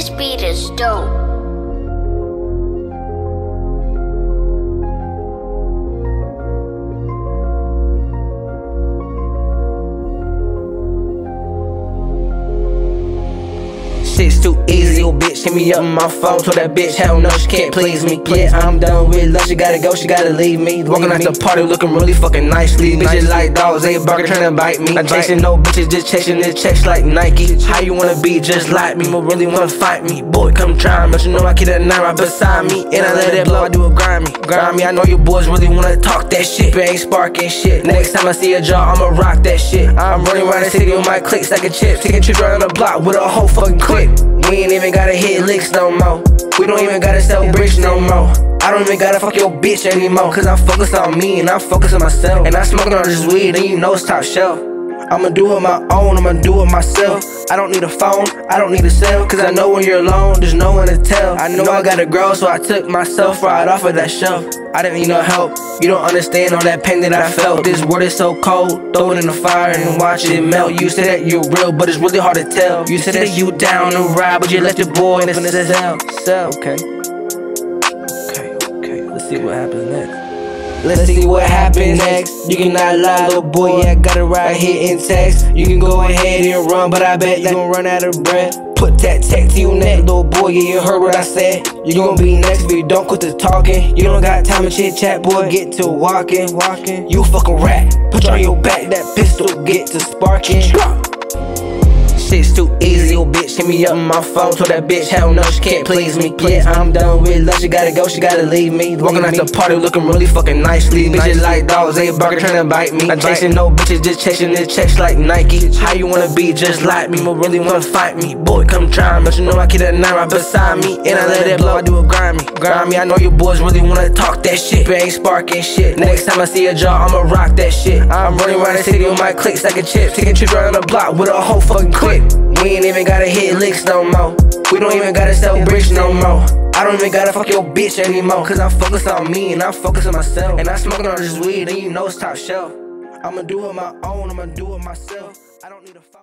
This beat is dope. Shit's too easy, oh bitch. Hit me up on my phone, told that bitch, hell no, she can't please me. Yeah, I'm done with love, she gotta go, she gotta leave me. Walking out the party looking really fucking nicely. Bitches like dogs, they barking trying to bite me. I'm chasing no bitches, just chasing the checks like Nike. How you wanna be just like me, but really wanna fight me? Boy, come try me, but you know I keep that nine right beside me. And I let it blow, I do it grimy. Grimy, I know you boys really wanna talk that shit, but ain't sparking shit. Next time I see a jaw, I'ma rock that shit. I'm running around the city with my clicks like a chip, taking trips around the block with a whole fucking clip. We ain't even gotta hit licks no more. We don't even gotta sell bricks no more. I don't even gotta fuck your bitch anymore. Cause I'm focused on me and I'm focused on myself. And I'm smoking on this weed and you know it's top shelf. I'ma do it my own, I'ma do it myself. I don't need a phone, I don't need a cell. Cause I know when you're alone, there's no one to tell. I know I gotta grow, so I took myself right off of that shelf. I didn't need no help. You don't understand all that pain that I felt. This world is so cold. Throw it in the fire and watch it melt. You say that you're real, but it's really hard to tell. You say that you down to ride, but you left your boy in the. Cell, okay. Okay, okay. Let's see what happens next. Let's see what happens next. You cannot lie, little boy. Yeah, I got it right here in text. You can go ahead and run, but I bet you gon' run out of breath. Put that tech to your neck, little boy. Yeah, you heard what I said. You gon' be next if you don't quit the talking. You don't got time to chit chat, boy. Get to walking, walking. You fucking rat. Put you on your back, that pistol get to sparking. Shit's too easy, bitch. Hit me up on my phone, told that bitch, hell no, she can't please me. Yeah, I'm done with love, she gotta go, she gotta leave me. Walking out the party looking really fucking nicely. Bitches like dogs, they barking trying to bite me. Not chasing no bitches, just chasing the checks like Nike. How you wanna be just like me, but really wanna fight me? Boy, come try me, but you know I keep that nine right beside me. And I let it blow, I do it grimy. Grimy, I know you boys really wanna talk that shit, but ain't sparking shit. Next time I see a jaw, I'ma rock that shit. I'm running around the city with my clicks like a chip, taking trips around the block with a whole fucking clip. We ain't even gotta hit licks no more. We don't even gotta sell bricks no more. I don't even gotta fuck your bitch anymore. Cause I'm focused on me and I'm focused on myself. And I'm smoking on this weed and you know it's top shelf. I'ma do it my own, I'ma do it myself. I don't need a.